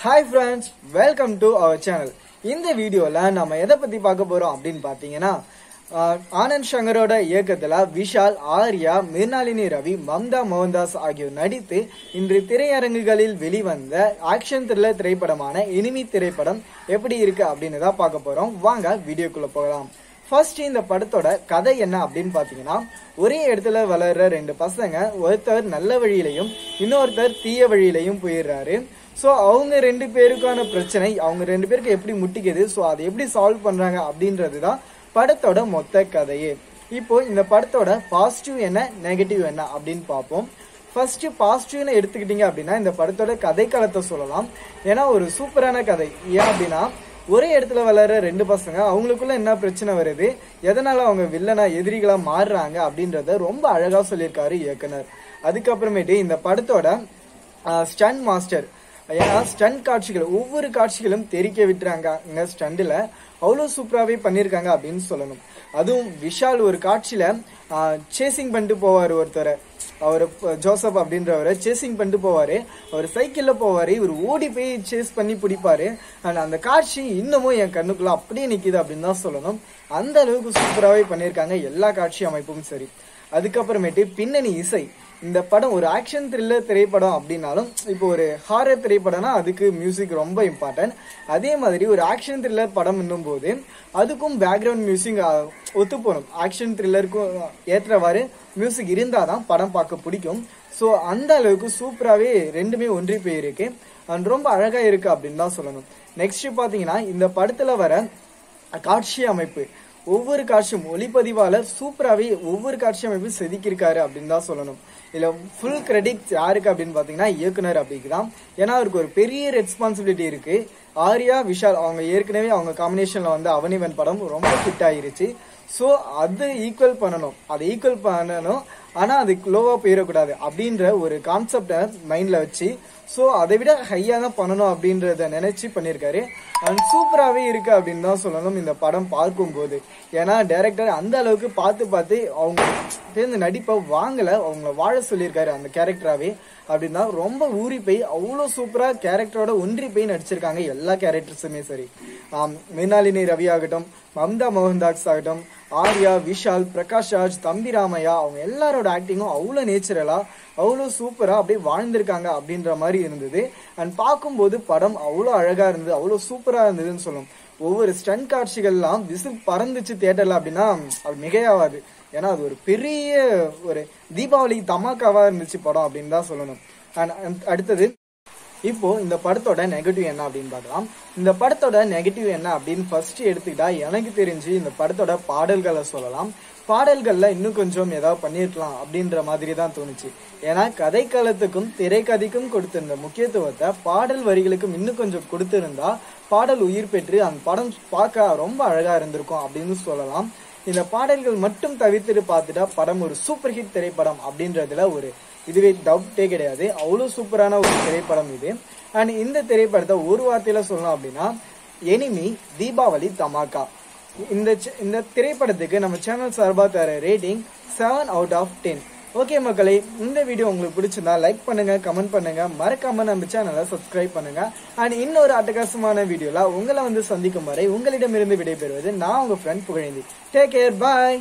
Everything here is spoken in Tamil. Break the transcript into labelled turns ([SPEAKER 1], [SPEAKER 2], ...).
[SPEAKER 1] Hi friends welcome to our channel இந்த வீடியோவில் நம்ம எதை பற்றி பார்க்க போகிறோம் அப்படின்னு பார்த்தீங்கன்னா ஆனந்த் சங்கரோட இயக்கத்தில் விஷால் ஆர்யா மிர்னாலினி ரவி மம்தா மோகன்தாஸ் ஆகியோர் நடித்து இன்று திரையரங்குகளில் வெளிவந்த ஆக்ஷன் த்ரில்லர் திரைப்படமான இனிமி திரைப்படம் எப்படி இருக்குது அப்படின்னு தான் பார்க்க போகிறோம் வாங்க வீடியோக்குள்ளே போகலாம். ஃபர்ஸ்ட் இந்த படத்தோட கதை என்ன அப்படின்னு பாத்தீங்கன்னா ஒரே இடத்துல வளர்ற ரெண்டு பசங்க ஒருத்தர் நல்ல வழியிலையும் இன்னொருத்தர் தீய வழியிலையும் போயிடுறாரு. ஸோ அவங்க ரெண்டு பேருக்கான பிரச்சனை அவங்க ரெண்டு பேருக்கு எப்படி முட்டிக்குது ஸோ அதை எப்படி சால்வ் பண்றாங்க அப்படின்றது தான் படத்தோட மொத்த கதையே. இப்போ இந்த படத்தோட பாசிட்டிவ் என்ன நெகட்டிவ் என்ன அப்படின்னு பார்ப்போம். ஃபர்ஸ்ட் பாசிட்டிவ்னு எடுத்துக்கிட்டீங்க அப்படின்னா இந்த படத்தோட கதைக்களத்தை சொல்லலாம். ஏன்னா ஒரு சூப்பரான கதை. ஏன் அப்படின்னா ஒரே இடத்துல வளர ரெண்டு பசங்க அவங்களுக்குள்ள என்ன பிரச்சனை வருது? எதனால அவங்க வில்லனா எதிரிகளா மாறுறாங்க அப்படின்றத ரொம்ப அழகா சொல்லியிருக்காரு இயக்குனர். அதுக்கப்புறமேட்டு இந்த படத்தோட ஸ்டன் மாஸ்டர் ஏன்னா ஸ்டண்ட் காட்சிகள் ஒவ்வொரு காட்சிகளும் தெரிக்க விட்டுறாங்க. ஸ்டண்டில் அவ்வளோ சூப்பராகவே பண்ணியிருக்காங்க அப்படின்னு சொல்லணும். அதுவும் விஷால் ஒரு காட்சியில் சேசிங் பண்ணிட்டு போவார் ஒருத்தரை. அவர் ஜோசப் அப்படின்றவரை சேசிங் பண்ணிட்டு போவார். அவர் சைக்கிளில் போவார். இவர் ஓடி போய் சேஸ் பண்ணி பிடிப்பார். அண்ட் அந்த காட்சி இன்னமும் என் கண்ணுக்குள்ள அப்படியே நிற்கிது அப்படின்னு தான் சொல்லணும். அந்த அளவுக்கு சூப்பராகவே பண்ணியிருக்காங்க எல்லா காட்சி அமைப்பும் சரி. அதுக்கப்புறமேட்டு பின்னணி இசை. இந்த படம் ஒரு ஆக்ஷன் த்ரில்லர் திரைப்படம் அப்படின்னாலும் இப்போ ஒரு ஹாரர் திரைப்படம்னா அதுக்கு மியூசிக் ரொம்ப இம்பார்ட்டன்ட் அதே மாதிரி ஒரு ஆக்ஷன் த்ரில்லர் படம் என்னும் போது அதுக்கும் பேக்ரவுண்ட் மியூசிக் ஒத்து போகணும் ஆக்ஷன் த்ரில்லருக்கும் ஏற்றவாறு மியூசிக் இருந்தால் தான் படம் பார்க்க பிடிக்கும். ஸோ அந்த அளவுக்கு சூப்பராகவே ரெண்டுமே ஒன்றி போயிருக்கு. அண்ட் ரொம்ப அழகாக இருக்குது அப்படின்னு தான் சொல்லணும். நெக்ஸ்ட் பார்த்தீங்கன்னா இந்த படத்தில் வர காட்சி அமைப்பு. ஒவ்வொரு காட்சியும் ஒளிப்பதிவாளர் சூப்பராகவே ஒவ்வொரு காட்சி எப்படி செதுக்கியிருக்காரு அப்படின்னு தான் சொல்லணும். இதில் ஃபுல் கிரெடிட் யாருக்கு அப்படின்னு பார்த்தீங்கன்னா இயக்குனர் அப்படிக்கு தான். ஏன்னா அவருக்கு ஒரு பெரிய ரெஸ்பான்சிபிலிட்டி இருக்கு. ஆர்யா விஷால் அவங்க ஏற்கனவே அவங்க காம்பினேஷனில் வந்து அவனிவன் படம் ரொம்ப ஹிட் ஆயிருச்சு. ஸோ அதை ஈக்குவல் பண்ணணும். அதை ஈக்குவல் பண்ணணும் ஆனால் அது லோவாக போயிடக்கூடாது அப்படின்ற ஒரு கான்செப்டை மைண்டில் வச்சு ஸோ அதை விட ஹையாக தான் பண்ணணும் அப்படின்றத நினச்சி பண்ணியிருக்காரு அண்ட் சூப்பராகவே இருக்குது அப்படின்னு தான் சொல்லணும் இந்த படம் பார்க்கும்போது. ஏன்னா டேரக்டர் அந்த அளவுக்கு பார்த்து பார்த்து அவங்க சேர்ந்து நடிப்பை வாங்கலை அவங்கள வாழ சொல்லியிருக்காரு அந்த கேரக்டராகவே அப்படின்னா ரொம்ப ஊறி போய் அவ்வளோ சூப்பராக கேரக்டரோட ஒன்றி போய் நடிச்சிருக்காங்க எல்லா கேரக்டர்ஸுமே சரி. ஆம், ரவி ஆகட்டும் மம்தா மோகன்தாஸ் ஆகட்டும் ஆர்யா விஷால் பிரகாஷ் ராஜ் தம்பி ராமையா அவங்க எல்லாரோட ஆக்டிங்கும் அவ்வளோ நேச்சுரலா அவ்வளோ சூப்பரா அப்படியே வாழ்ந்திருக்காங்க அப்படின்ற மாதிரி இருந்தது. அண்ட் பார்க்கும்போது படம் அவ்வளோ அழகா இருந்தது அவ்வளோ சூப்பரா இருந்ததுன்னு சொல்லும். ஒவ்வொரு ஸ்டன் காட்சிகள்லாம் விசில் பறந்துச்சு தியேட்டர்ல அப்படின்னா அது மிகையாவாது ஏன்னா அது ஒரு பெரிய ஒரு தீபாவளி தமாக்காவா இருந்துச்சு படம் அப்படின்னு தான் சொல்லணும். அண்ட் அடுத்தது இப்போ இந்த படத்தோட நெகட்டிவ் என்ன அப்படின்னு பார்க்கலாம். இந்த படத்தோட நெகட்டிவ் என்ன அப்படின்னு ஃபர்ஸ்ட் எடுத்துக்கிட்டா எனக்கு தெரிஞ்சு இந்த படத்தோட பாடல்களை சொல்லலாம். பாடல்களில் இன்னும் கொஞ்சம் ஏதாவது பண்ணியிருக்கலாம் அப்படின்ற மாதிரி தான் தோணுச்சு. ஏன்னா கதைக்களத்துக்கும் திரைக்கதைக்கும் கொடுத்திருந்த முக்கியத்துவத்தை பாடல் வரிகளுக்கும் இன்னும் கொஞ்சம் கொடுத்திருந்தா பாடல் உயிர் பெற்று அந்த படம் பார்க்க ரொம்ப அழகாக இருந்திருக்கும் அப்படின்னு சொல்லலாம். இந்த பாடல்கள் மட்டும் தவிர்த்துட்டு பார்த்துட்டா படம் ஒரு சூப்பர் ஹிட் திரைப்படம் அப்படின்றதுல ஒரு இதுவே டவுட்டே கிடையாது. அவ்வளோ சூப்பரான ஒரு திரைப்படம் இது. அண்ட் இந்த திரைப்படத்தை ஒரு வார்த்தையில் சொல்லணும் அப்படின்னா எனிமி தீபாவளி தமாக்கா இந்த இந்த திரைப்படத்துக்கு நம்ம சேனல் சார்பாக தர rating seven out of ten okay மக்களே இந்த வீடியோ உங்களுக்கு பிடிச்சிருந்தா லைக் பண்ணுங்க கமெண்ட் பண்ணுங்க. மறக்காம நம்ம சேனலை சப்ஸ்கிரைப் பண்ணுங்க. அண்ட் இன்னொரு அட்டகாசமான வீடியோல உங்களை வந்து சந்திக்கும் வரை உங்களிடமிருந்து விடைபெறுவது நான் உங்க friend Pugazhendhi. Take care bye